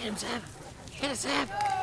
Get him, Sam. Get him, Sam.